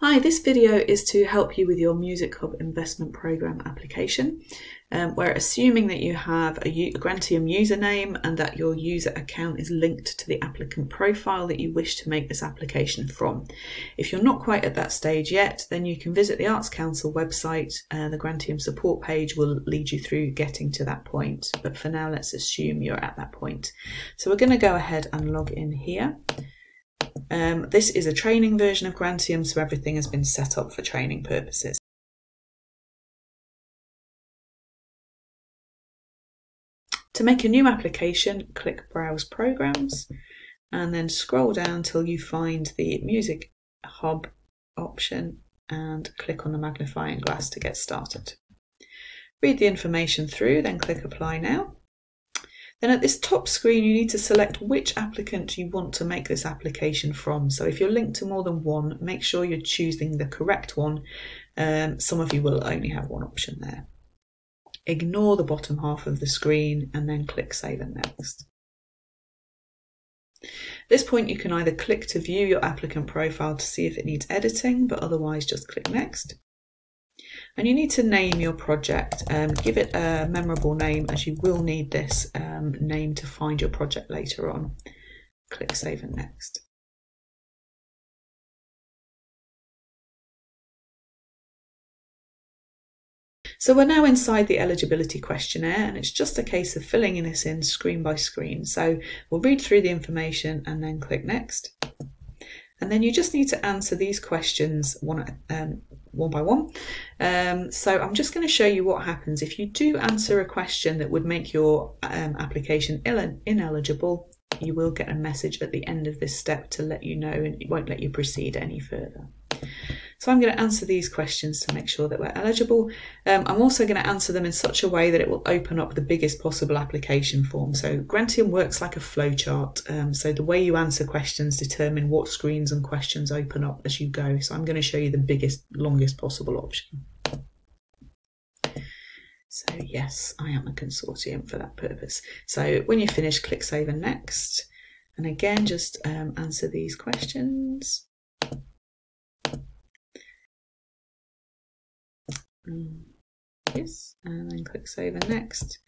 Hi, this video is to help you with your Music Hub Investment Programme application. Um, we're assuming that you have a, a Grantium username and that your user account is linked to the applicant profile that you wish to make this application from. If you're not quite at that stage yet, then you can visit the Arts Council website. Uh, the Grantium support page will lead you through getting to that point. But for now, let's assume you're at that point. So we're going to go ahead and log in here. Um, this is a training version of Grantium, so everything has been set up for training purposes. To make a new application, click Browse Programs and then scroll down till you find the Music Hub option and click on the magnifying glass to get started. Read the information through, then click Apply Now. Then at this top screen, you need to select which applicant you want to make this application from. So if you're linked to more than one, make sure you're choosing the correct one. Um, some of you will only have one option there. Ignore the bottom half of the screen and then click Save and Next. At this point, you can either click to view your applicant profile to see if it needs editing, but otherwise just click Next. And you need to name your project, um, give it a memorable name as you will need this um, name to find your project later on. Click Save and Next. So we're now inside the eligibility questionnaire and it's just a case of filling this in screen by screen. So we'll read through the information and then click next. And then you just need to answer these questions one, um, one by one. Um, so I'm just going to show you what happens if you do answer a question that would make your um, application ineligible. You will get a message at the end of this step to let you know and it won't let you proceed any further. So I'm going to answer these questions to make sure that we're eligible. Um, I'm also going to answer them in such a way that it will open up the biggest possible application form. So Grantium works like a flowchart. Um, so the way you answer questions determine what screens and questions open up as you go. So I'm going to show you the biggest, longest possible option. So yes, I am a consortium for that purpose. So when you finish, click Save and Next. And again, just um, answer these questions. Yes, and then click Save and Next.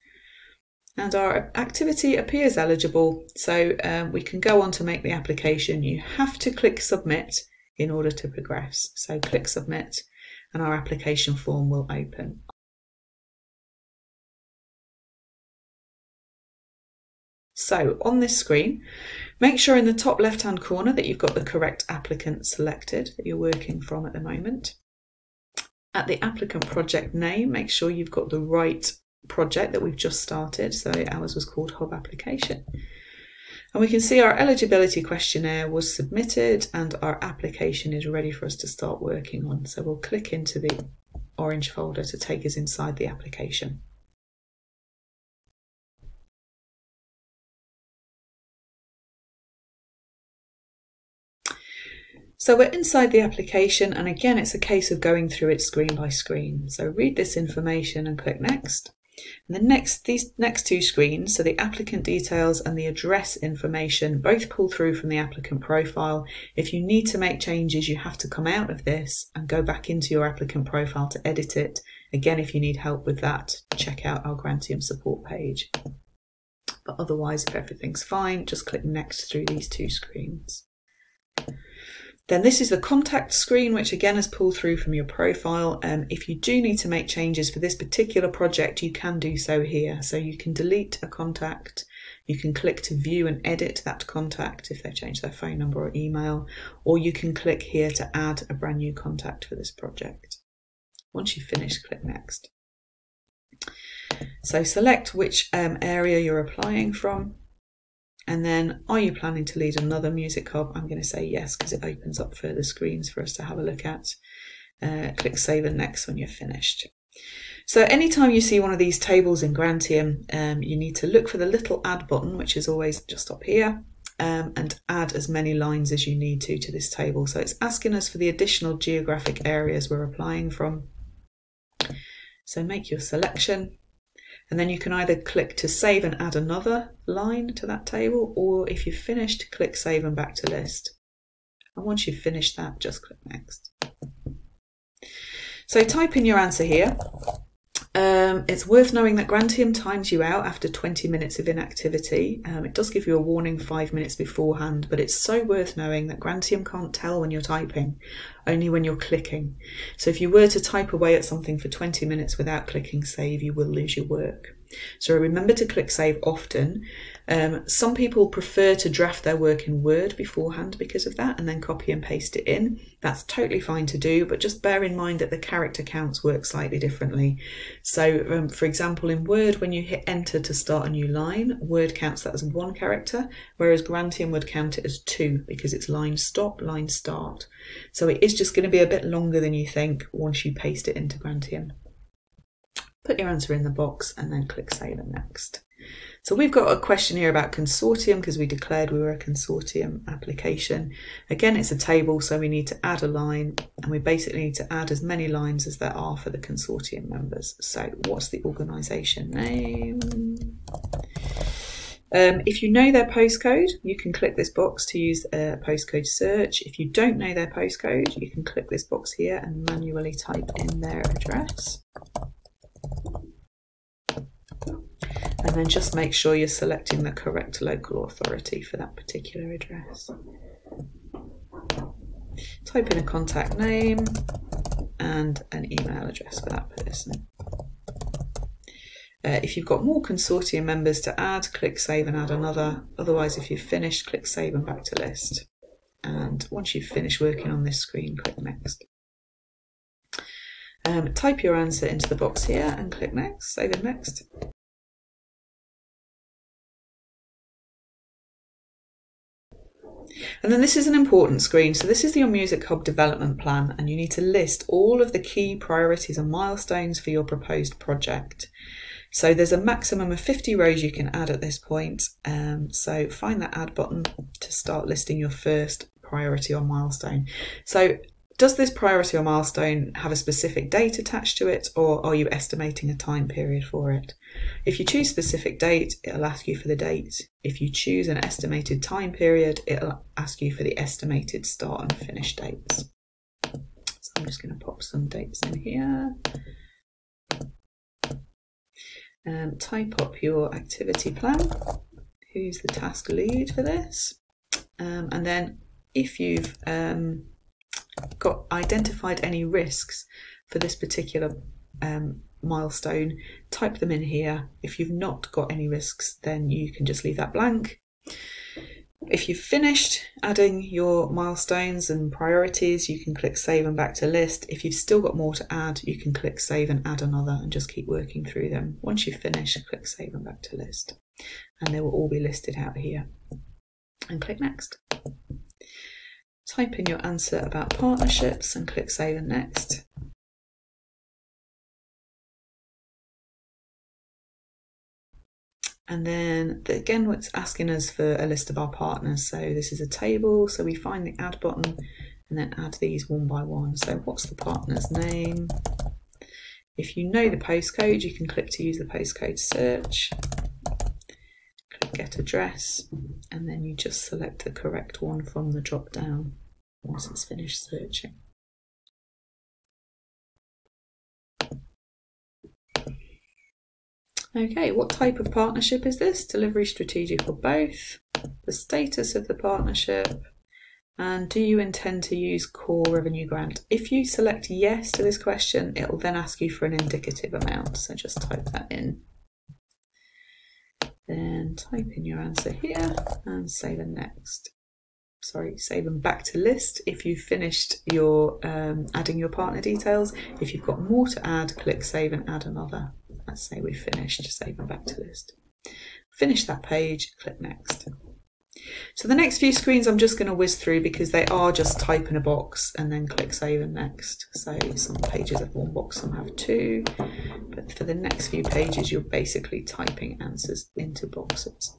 And our activity appears eligible, so um, we can go on to make the application. You have to click Submit in order to progress. So click Submit and our application form will open. So on this screen, make sure in the top left hand corner that you've got the correct applicant selected that you're working from at the moment. At the applicant project name, make sure you've got the right project that we've just started. So ours was called Hub Application. And we can see our eligibility questionnaire was submitted and our application is ready for us to start working on. So we'll click into the orange folder to take us inside the application. So we're inside the application and again it's a case of going through it screen by screen. So read this information and click next. And the next these next two screens, so the applicant details and the address information, both pull through from the applicant profile. If you need to make changes, you have to come out of this and go back into your applicant profile to edit it. Again, if you need help with that, check out our Grantium support page. But otherwise, if everything's fine, just click next through these two screens. Then this is the contact screen, which again is pulled through from your profile. Um, if you do need to make changes for this particular project, you can do so here. So you can delete a contact, you can click to view and edit that contact if they've changed their phone number or email, or you can click here to add a brand new contact for this project. Once you've finished, click next. So select which um, area you're applying from. And then, are you planning to lead another music hub? I'm going to say yes because it opens up further screens for us to have a look at. Uh, click Save and Next when you're finished. So anytime you see one of these tables in Grantium, um, you need to look for the little add button, which is always just up here, um, and add as many lines as you need to to this table. So it's asking us for the additional geographic areas we're applying from. So make your selection and then you can either click to save and add another line to that table, or if you've finished, click save and back to list. And once you've finished that, just click next. So type in your answer here. Um, it's worth knowing that Grantium times you out after 20 minutes of inactivity. Um, it does give you a warning five minutes beforehand, but it's so worth knowing that Grantium can't tell when you're typing, only when you're clicking. So if you were to type away at something for 20 minutes without clicking save, you will lose your work. So remember to click save often. Um, some people prefer to draft their work in Word beforehand because of that and then copy and paste it in. That's totally fine to do, but just bear in mind that the character counts work slightly differently. So, um, for example, in Word, when you hit enter to start a new line, Word counts that as one character, whereas Grantium would count it as two because it's line stop, line start. So it is just going to be a bit longer than you think once you paste it into Grantium. Put your answer in the box and then click Save and Next. So we've got a question here about consortium because we declared we were a consortium application. Again, it's a table, so we need to add a line and we basically need to add as many lines as there are for the consortium members. So what's the organisation name? Um, if you know their postcode, you can click this box to use a postcode search. If you don't know their postcode, you can click this box here and manually type in their address. and then just make sure you're selecting the correct local authority for that particular address. Type in a contact name and an email address for that person. Uh, if you've got more consortium members to add, click Save and add another. Otherwise, if you've finished, click Save and back to list. And once you've finished working on this screen, click Next. Um, type your answer into the box here and click Next, Save and Next. And then this is an important screen. So this is your Music Hub development plan and you need to list all of the key priorities and milestones for your proposed project. So there's a maximum of 50 rows you can add at this point. Um, so find that add button to start listing your first priority or milestone. So does this priority or milestone have a specific date attached to it, or are you estimating a time period for it? If you choose specific date, it'll ask you for the date. If you choose an estimated time period, it'll ask you for the estimated start and finish dates. So I'm just going to pop some dates in here. Um, type up your activity plan. Who's the task lead for this? Um, and then if you've um, got identified any risks for this particular um, milestone, type them in here. If you've not got any risks, then you can just leave that blank. If you've finished adding your milestones and priorities, you can click save and back to list. If you've still got more to add, you can click save and add another and just keep working through them. Once you've finished, click save and back to list. And they will all be listed out here. And click next. Type in your answer about partnerships and click Save and Next. And then again, it's asking us for a list of our partners. So this is a table. So we find the add button and then add these one by one. So what's the partner's name? If you know the postcode, you can click to use the postcode search. Click get address and then you just select the correct one from the drop down once it's finished searching. Okay, what type of partnership is this? Delivery, strategic or both? The status of the partnership? And do you intend to use core revenue grant? If you select yes to this question, it will then ask you for an indicative amount. So just type that in. Then type in your answer here and save and next. Sorry, save and back to list if you've finished your um, adding your partner details. If you've got more to add, click save and add another. Let's say we've finished, save them back to list. Finish that page, click next. So the next few screens I'm just going to whiz through because they are just type in a box and then click save and next. So some pages have one box, some have two. But for the next few pages, you're basically typing answers into boxes.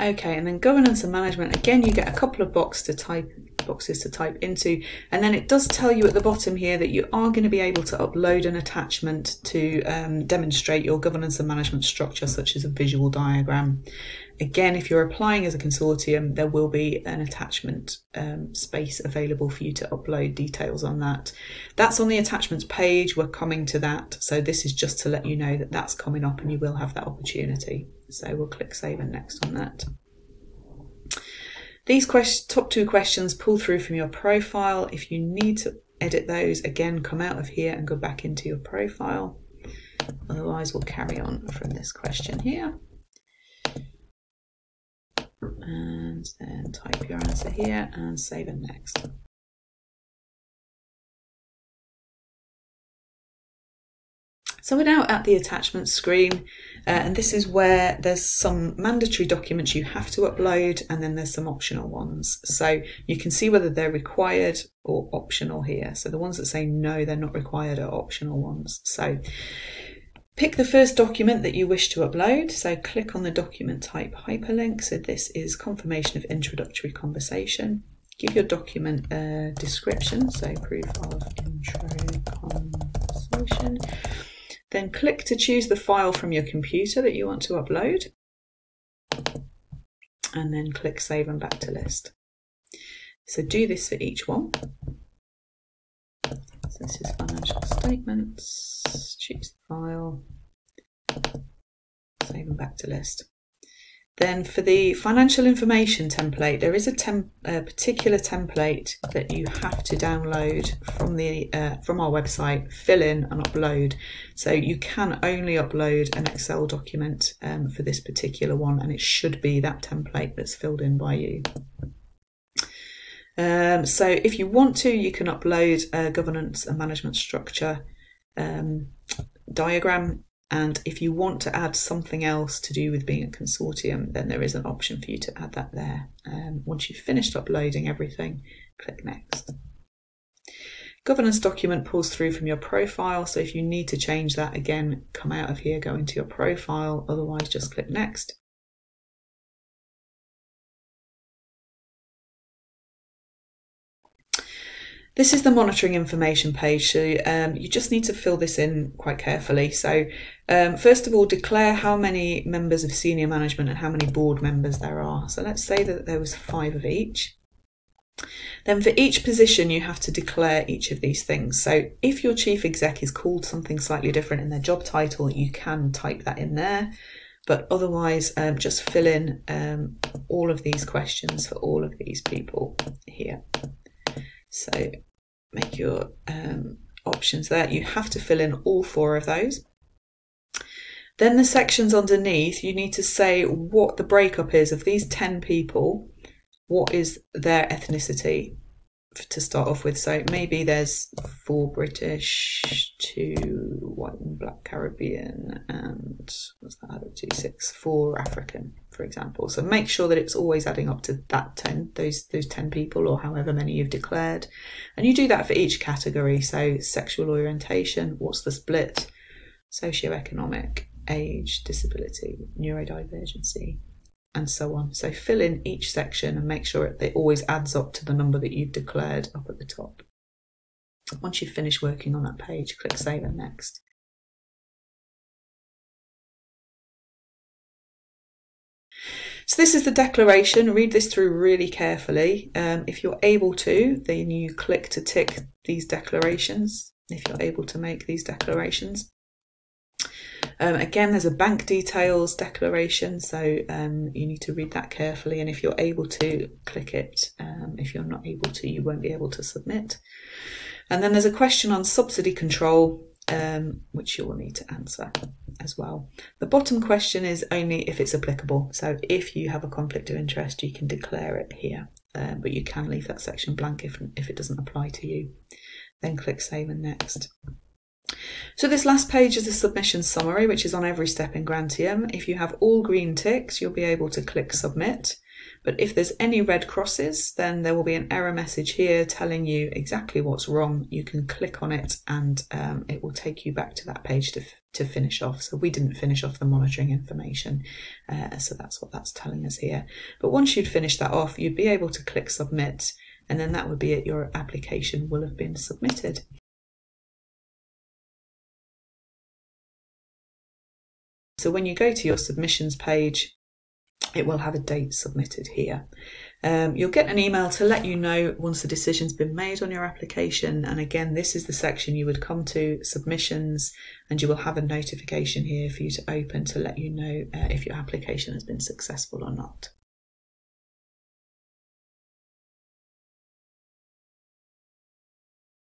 Okay, and then governance and management, again, you get a couple of box to type boxes to type into. And then it does tell you at the bottom here that you are going to be able to upload an attachment to um, demonstrate your governance and management structure, such as a visual diagram. Again, if you're applying as a consortium, there will be an attachment um, space available for you to upload details on that. That's on the attachments page. We're coming to that. So this is just to let you know that that's coming up and you will have that opportunity. So we'll click save and next on that. These top two questions pull through from your profile. If you need to edit those, again, come out of here and go back into your profile. Otherwise, we'll carry on from this question here and then type your answer here and save and next. So we're now at the attachment screen uh, and this is where there's some mandatory documents you have to upload and then there's some optional ones. So you can see whether they're required or optional here. So the ones that say no, they're not required are optional ones. So Pick the first document that you wish to upload. So click on the document type hyperlink. So this is confirmation of introductory conversation. Give your document a description. So proof of intro conversation. Then click to choose the file from your computer that you want to upload. And then click save and back to list. So do this for each one. So this is financial statements, choose the file, save and back to list. Then for the financial information template, there is a, tem a particular template that you have to download from the uh, from our website, fill in and upload. So you can only upload an Excel document um, for this particular one, and it should be that template that's filled in by you. Um, so if you want to, you can upload a governance and management structure um, diagram. And if you want to add something else to do with being a consortium, then there is an option for you to add that there. Um, once you've finished uploading everything, click next. Governance document pulls through from your profile. So if you need to change that again, come out of here, go into your profile. Otherwise, just click next. This is the monitoring information page. So um, you just need to fill this in quite carefully. So um, first of all, declare how many members of senior management and how many board members there are. So let's say that there was five of each. Then for each position, you have to declare each of these things. So if your chief exec is called something slightly different in their job title, you can type that in there. But otherwise, um, just fill in um, all of these questions for all of these people here. So make your um, options there. You have to fill in all four of those. Then the sections underneath, you need to say what the breakup is of these 10 people. What is their ethnicity? To start off with. So maybe there's four British, two white and black Caribbean, and what's that other two? Six, four African, for example. So make sure that it's always adding up to that ten, those those ten people, or however many you've declared, and you do that for each category. So sexual orientation, what's the split? Socioeconomic, age, disability, neurodivergency, and so on. So fill in each section and make sure it always adds up to the number that you've declared up at the top. Once you've finished working on that page, click Save and Next. So this is the declaration. Read this through really carefully. Um, if you're able to, then you click to tick these declarations, if you're able to make these declarations. Um, again, there's a bank details declaration, so um, you need to read that carefully. And if you're able to, click it. Um, if you're not able to, you won't be able to submit. And then there's a question on subsidy control, um, which you will need to answer as well. The bottom question is only if it's applicable. So if you have a conflict of interest, you can declare it here, um, but you can leave that section blank if, if it doesn't apply to you. Then click Save and Next. So this last page is a submission summary, which is on every step in Grantium. If you have all green ticks, you'll be able to click submit. But if there's any red crosses, then there will be an error message here telling you exactly what's wrong. You can click on it and um, it will take you back to that page to, to finish off. So we didn't finish off the monitoring information. Uh, so that's what that's telling us here. But once you'd finished that off, you'd be able to click submit and then that would be it. Your application will have been submitted. So when you go to your submissions page, it will have a date submitted here. Um, you'll get an email to let you know once the decision's been made on your application. And again, this is the section you would come to submissions, and you will have a notification here for you to open to let you know uh, if your application has been successful or not.